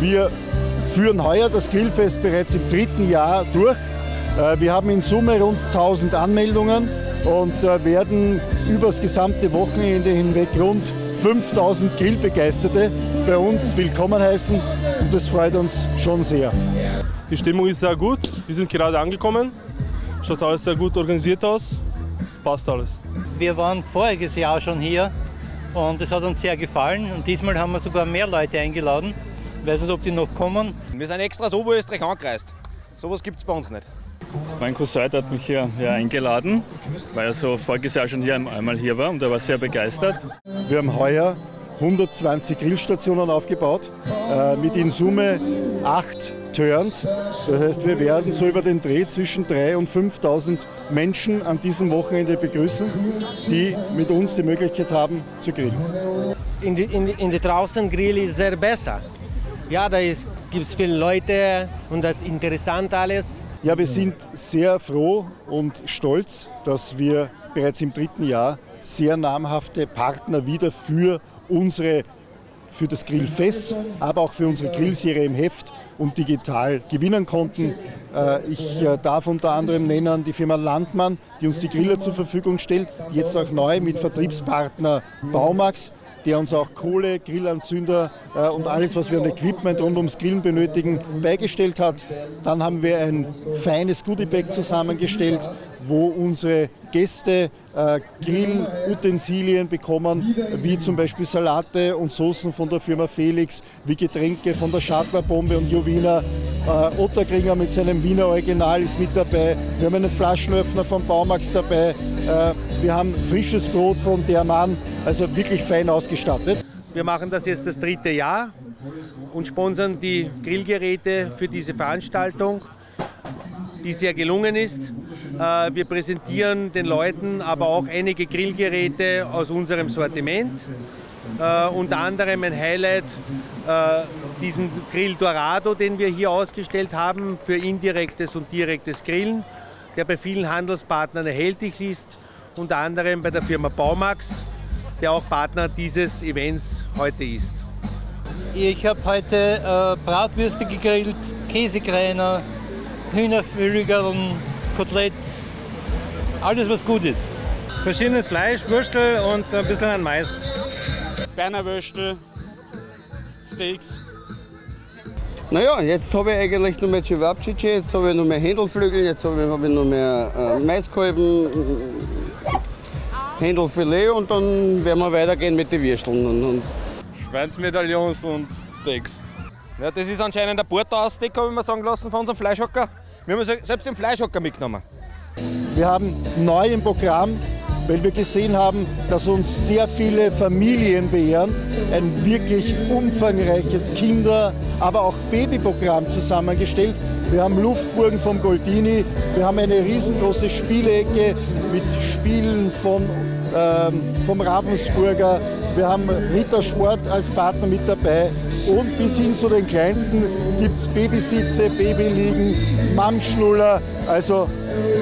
Wir führen heuer das Grillfest bereits im dritten Jahr durch. Äh, wir haben in Summe rund 1000 Anmeldungen und äh, werden über das gesamte Wochenende hinweg rund 5000 Grillbegeisterte bei uns willkommen heißen und das freut uns schon sehr. Die Stimmung ist sehr gut. Wir sind gerade angekommen. Schaut alles sehr gut organisiert aus. Es passt alles. Wir waren voriges Jahr schon hier und es hat uns sehr gefallen. Und diesmal haben wir sogar mehr Leute eingeladen. Ich weiß nicht, ob die noch kommen. Wir sind extra aus Oberösterreich angereist. Sowas gibt es bei uns nicht. Mein Cousin hat mich hier, hier eingeladen, weil er so voriges Jahr schon hier einmal hier war und er war sehr begeistert. Wir haben heuer 120 Grillstationen aufgebaut, äh, mit in Summe acht Turns. Das heißt, wir werden so über den Dreh zwischen 3.000 und 5.000 Menschen an diesem Wochenende begrüßen, die mit uns die Möglichkeit haben zu grillen. In die, in die, in die draußen Grill ist sehr besser. Ja, da gibt es viele Leute und das ist interessant alles. Ja, wir sind sehr froh und stolz, dass wir bereits im dritten Jahr sehr namhafte Partner wieder für unsere für das Grillfest, aber auch für unsere Grillserie im Heft und digital gewinnen konnten. Äh, ich äh, darf unter anderem nennen die Firma Landmann, die uns die Griller zur Verfügung stellt, jetzt auch neu mit Vertriebspartner Baumax der uns auch Kohle, Grillanzünder äh, und alles, was wir an Equipment rund ums Grillen benötigen, beigestellt hat. Dann haben wir ein feines Goodiebag zusammengestellt, wo unsere Gäste äh, Grillutensilien bekommen, wie zum Beispiel Salate und Soßen von der Firma Felix, wie Getränke von der Schadlerbombe und Jovina. Äh, Otterkringer mit seinem Wiener Original ist mit dabei. Wir haben einen Flaschenöffner von Baumax dabei. Äh, wir haben frisches Brot von Der Mann, also wirklich fein ausgestattet. Wir machen das jetzt das dritte Jahr und sponsern die Grillgeräte für diese Veranstaltung die sehr gelungen ist. Äh, wir präsentieren den Leuten aber auch einige Grillgeräte aus unserem Sortiment. Uh, unter anderem ein Highlight, uh, diesen Grill Dorado, den wir hier ausgestellt haben für indirektes und direktes Grillen, der bei vielen Handelspartnern erhältlich ist, unter anderem bei der Firma Baumax, der auch Partner dieses Events heute ist. Ich habe heute äh, Bratwürste gegrillt, Käsekreiner, Hühnerflügeln, Koteletts, alles was gut ist. Verschiedenes Fleisch, Würstel und ein bisschen an Mais. Berner Würstel, Steaks. Naja, jetzt habe ich eigentlich nur mehr Cevapcici, jetzt habe ich noch mehr Händelflügel, jetzt habe ich, hab ich noch mehr äh, Maiskolben, Händelfilet und dann werden wir weitergehen mit den Würsteln. Und, und Schweinsmedaillons und Steaks. Ja, das ist anscheinend der Porto-Aussteck, habe ich mir sagen lassen, von unserem Fleischhocker. Wir haben selbst den Fleischhocker mitgenommen. Wir haben neu im Programm, weil wir gesehen haben, dass uns sehr viele Familien beehren, ein wirklich umfangreiches Kinder-, aber auch Babyprogramm zusammengestellt. Wir haben Luftburgen vom Goldini, wir haben eine riesengroße Spielecke mit Spielen von, vom Ravensburger, wir haben Rittersport als Partner mit dabei und bis hin zu den Kleinsten gibt es Babysitze, Babyliegen, Mamschnuller, also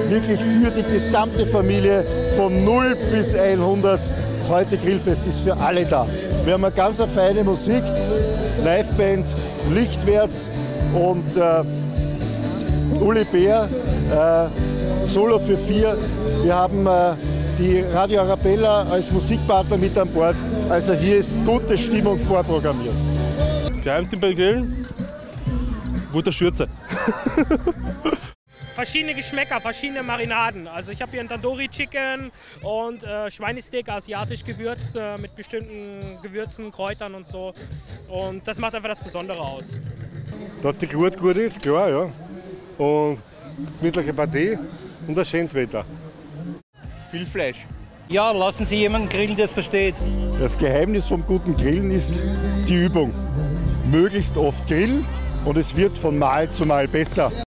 wirklich für die gesamte Familie von 0 bis 100. Das heute Grillfest ist für alle da. Wir haben eine ganz feine Musik, Liveband, Lichtwärts und äh, Uli Bär, äh, Solo für vier. Wir haben äh, die Radio Arabella als Musikpartner mit an Bord. Also hier ist gute Stimmung vorprogrammiert. Geheimtipp bei Grillen, gute Schürze. verschiedene Geschmäcker, verschiedene Marinaden. Also ich habe hier ein Tandoori Chicken und äh, Schweinesteak asiatisch gewürzt äh, mit bestimmten Gewürzen, Kräutern und so. Und das macht einfach das Besondere aus. Dass die Glut gut ist, klar, ja und gemütliche Partie und ein schönes Wetter. Viel Fleisch. Ja, lassen Sie jemanden grillen, der es versteht. Das Geheimnis vom guten Grillen ist die Übung. Möglichst oft grillen und es wird von Mal zu Mal besser.